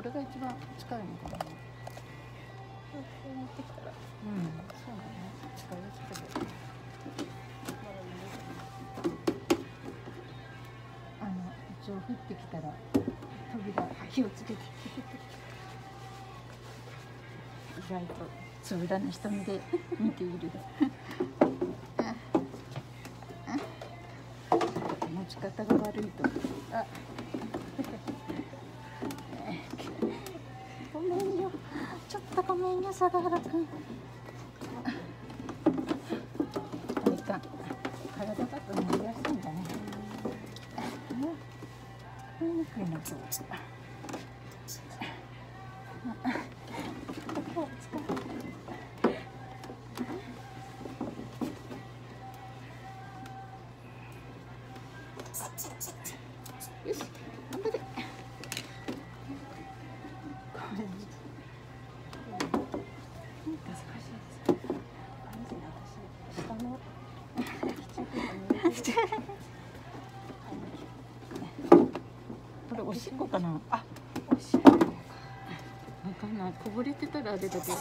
これが一番近いのかなこう持ってきたらうんそうだね近い近いあの一応降ってきたら扉火をつけて意外とつぶらな瞳で見ている持ち方が悪いとあごめんよちょっとごめんよ貞原くんあいかん体だと乗りやすいんだね見にくいな今日ここを使うよし頑張れ。れおしっこかな。あおしっこ。わかんない。こぼれてたらあれだけど。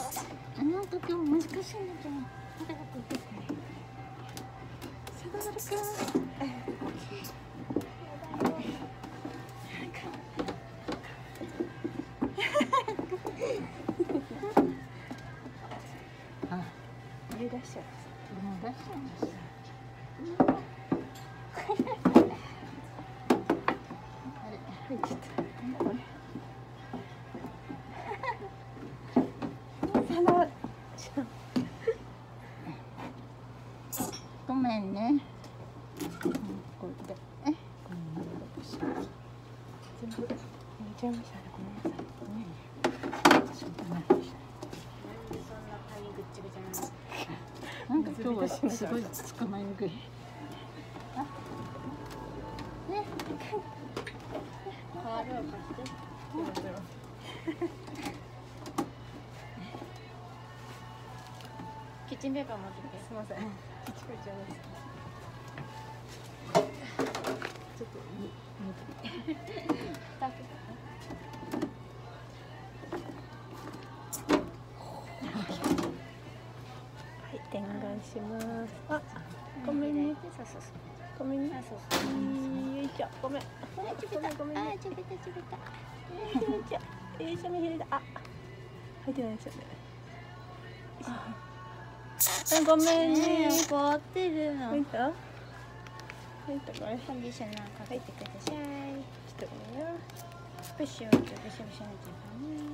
あなんか今日難しいんだけてさだるくんあ出しちゃうもう出しちゃいましためんね。こうやって、え、こんなことし全部入れちゃいましたねごめんなさいしょうがないなんでそんな髪ぐっちゃぐちゃなのなんか今日はすごい捕まえにくい。あ、ね、変わるを貸してッチンペーパー持ってきて。すみません。ちいちゃいますちょっと見て。スタッフはい伝言します。あごめんね。そうそう。そうごめんね。あそうそうよいしょごめんごめんごめんね。あちびたちびたよいしょよいしょみひれだあ入ってないですよねごめんね。怒ってるの入った。入った。かいコンディショナーかけてくださいちょっとごめんなプッシュをちょっとブシブシなっちゃ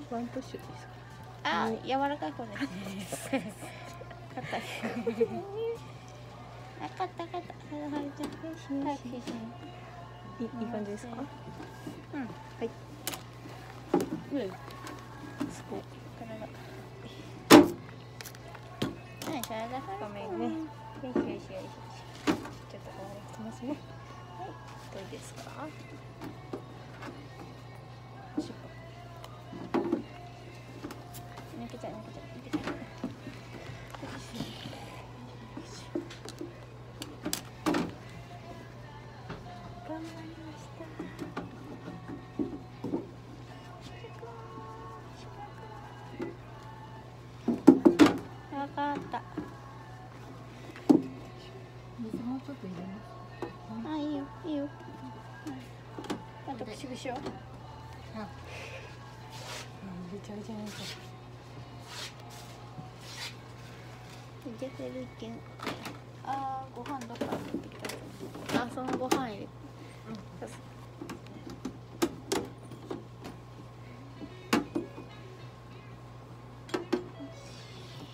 うかワンプッシュですかなあ柔らかい方ですね硬いあ硬い硬いはいはいじゃあはいいい感じですかうんはいうんすごい体ごめんねよしよしよしちょっとこうやってますね。はい。どうですか？ちょっと入れます。あいいよいいよあとくしぐしをあ、うんびちゃびちゃになっちゃっいけてるけんあーご飯どっか持ってきた。あそのご飯入れうそう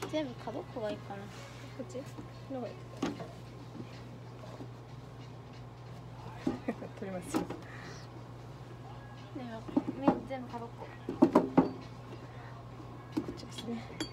全部角っこがいいかなこっちの方がいい取ります。よ全部角っこ。こっちですね